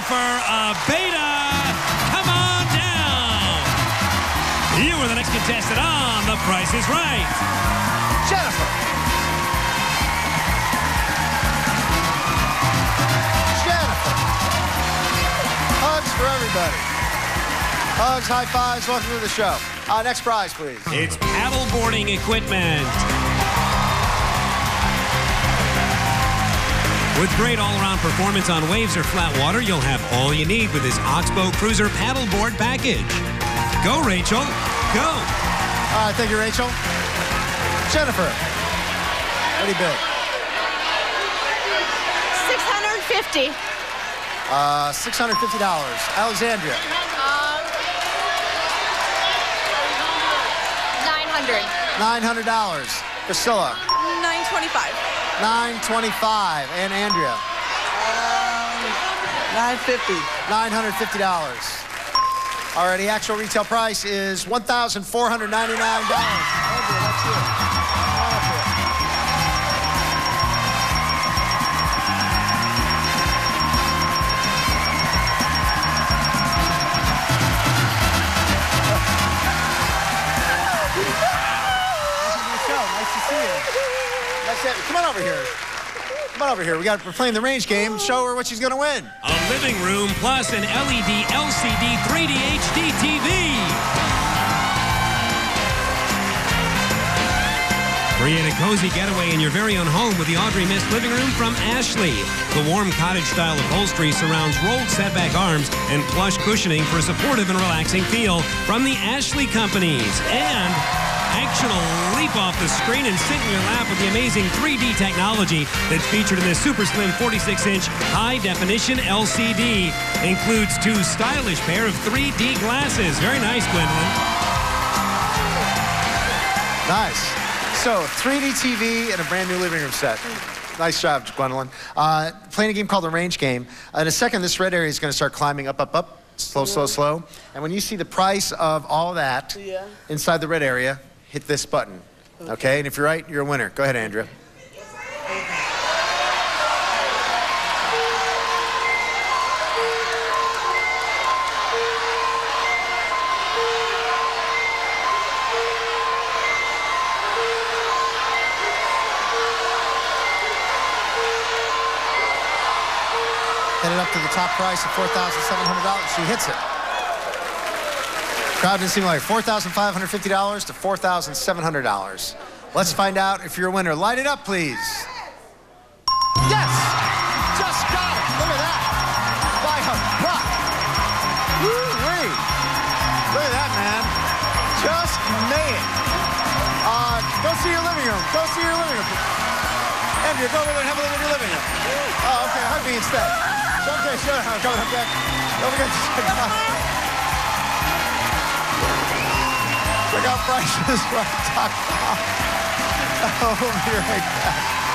Jennifer Abeda. Come on down. You are the next contestant on The Price is Right. Jennifer. Jennifer. Hugs for everybody. Hugs, high fives, welcome to the show. Uh, next prize, please. It's paddleboarding equipment. With great all-around performance on waves or flat water, you'll have all you need with this Oxbow Cruiser paddleboard package. Go, Rachel. Go. All right, thank you, Rachel. Jennifer. What do you bid? 650. Uh, $650. Alexandria. Um, 900. $900. Priscilla. 925. 925 And Andrea. Um, 950. $950. Alrighty, actual retail price is $1,499. Andrea, that's you. Come on up here. Nice to see you. Nice to- Come on over here. Come on over here. We got we're playing the range game. Show her what she's gonna win. A living room plus an LED LCD 3D HD TV. Create a cozy getaway in your very own home with the Audrey Mist living room from Ashley. The warm cottage style upholstery surrounds rolled setback arms and plush cushioning for a supportive and relaxing feel from the Ashley companies. And action will leap off the screen and sit in your lap with the amazing 3D technology that's featured in this super slim 46-inch high-definition LCD. Includes two stylish pair of 3D glasses. Very nice, Gwendolyn. Nice. So, 3D TV and a brand new living room set. Nice job, Gwendolyn. Uh, playing a game called the range game. In a second, this red area is going to start climbing up, up, up, slow, slow, slow. And when you see the price of all that Yeah. inside the red area, hit this button. Okay. And if you're right, you're a winner. Go ahead, Andrea. Headed up to the top price of $4,700. She hits it. Crowd didn't seem like $4,550 to $4,700. Let's find out if you're a winner. Light it up, please. Yes! Just got it. Look at that. By a buck. Woo-wee. Look at that, man. Just made it. Uh, go see your living room. Go see your living room. Andrea, go over there and have a look at your living room. Oh, okay. Hug me instead. Okay, sure. I'm coming up there. Don't forget to check out. Check out priceisright.com. I'll be right back.